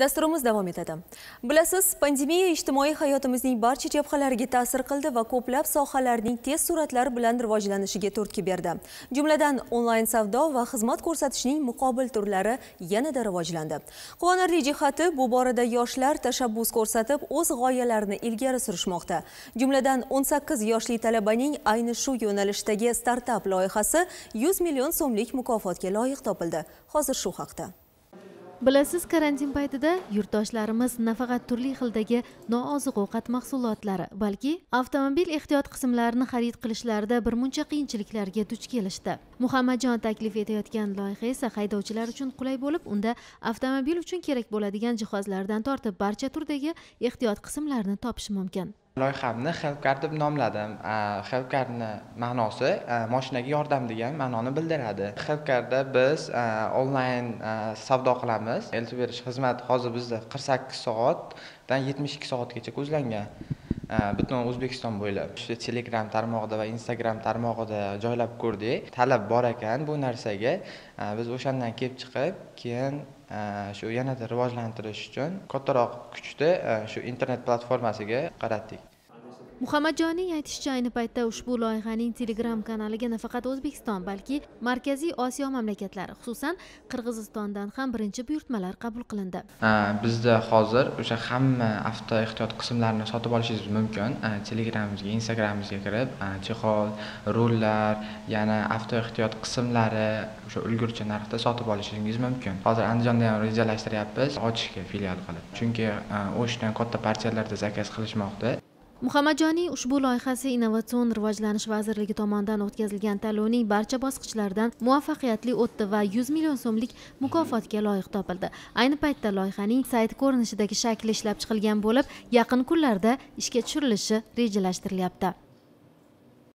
Dasturimiz davom etadi. Bilasiz, pandemiya ijtimoiy hayotimizning barcha jabhalariga ta'sir qildi va ko'plab sohalarning tez sur'atlar bilan rivojlanishiga turtki berdi. Jumladan, onlayn savdo va xizmat ko'rsatishning muqobil turlari yanada rivojlandi. Quvonarli jihati, bu borada yoshlar tashabbus ko'rsatib, o'z g'oyalarini ilgari surishmoqda. Jumladan, 18 yoshli talabaning ayni shu yo'nalishdagi startap loyihasi 100 million so'mlik mukofotga loyiq topildi. Hozir shu haqda. Bilasiz karantin paytida yurtdoshlarimiz nafaqat turli xildagi nooziq ovqat mahsulotlari balki avtomobil ehtiyot qismlarini xarid qilishlarida birmuncha qiyinchiliklarga duch kelishdi. Muhammadjon taklif etayotgan loyiha esa haydovchilar uchun qulay bo'lib unda avtomobil uchun kerak bo'ladigan jihozlardan tortib barcha turdagi ehtiyot qismlarni topish mumkin. Loyihamni helpkar deb nomladim. Helpkarni ma'nosi moshinaga yordam degan ma'noni bildiradi. Helpkarda biz onlayn savdo qilamiz. Eltib berish xizmati hozir bizda qirq sakkiz soatdan yetmish ikki soatgacha ko'zlangan. Э, butun o'zbekiston bo'ylab shu telegram tarmog'ida va instagram tarmog'ida joylab ko'rdik. Talab bor ekan bu narsaga. Э, biz o'shandan kelib chiqib keyin э, shu yanada rivojlantirish uchun kattaroq kuchni shu internet platformasiga qaratdik. Muhammadjonning aytishicha ayni paytda ushbu loyihaning telegram kanaliga nafaqat o'zbekiston balki markaziy osiyo mamlakatlari xususan qirg'izistondan ham birinchi buyurtmalar qabul qilindi. Bizda hozir o'sha hamma avto ehtiyot qismlarini sotib olishingiz mumkin. Telegramimizga instagramimizga kirib chexol rullar yana avto ehtiyot qismlari o'sha ulgurji narxda sotib olishingiz mumkin. Hozir andijonda ham rejalashtiryapmiz ochishga filial qilib. Chunki o'shdan katta partiyalarda zakaz qilishmoqda. Muhammadjonning ushbu loyihasi innovatsion rivojlanish vazirligi tomonidan o'tkazilgan tanlovning barcha bosqichlaridan muvaffaqiyatli o'tdi va 100 million so'mlik mukofotga loyiq topildi. Ayni paytda loyihaning sayt ko'rinishidagi shakli ishlab chiqilgan bo'lib yaqin kunlarda ishga tushirilishi rejalashtirilyapti